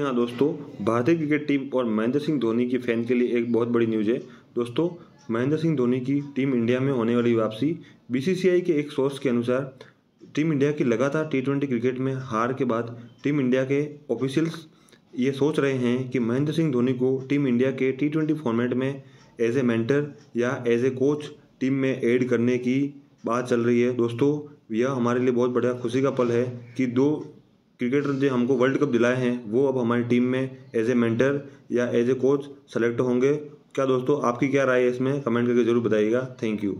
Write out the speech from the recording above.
हाँ दोस्तों, भारतीय क्रिकेट टीम और महेंद्र सिंह धोनी की फ़ैन के लिए एक बहुत बड़ी न्यूज़ है। दोस्तों, महेंद्र सिंह धोनी की टीम इंडिया में होने वाली वापसी बीसीसीआई के एक सोर्स के अनुसार टीम इंडिया की लगातार टी ट्वेंटी क्रिकेट में हार के बाद टीम इंडिया के ऑफिशियल्स ये सोच रहे हैं कि महेंद्र सिंह धोनी को टीम इंडिया के टी ट्वेंटी फॉर्मेट में एज ए मेंटर या एज ए कोच टीम में ऐड करने की बात चल रही है। दोस्तों, यह हमारे लिए बहुत बढ़िया खुशी का पल है कि दो क्रिकेटर जो हमको वर्ल्ड कप दिलाए हैं, वो अब हमारी टीम में एज ए मेंटर या एज ए कोच सेलेक्ट होंगे। क्या दोस्तों, आपकी क्या राय है इसमें? कमेंट करके ज़रूर बताइएगा। Thank you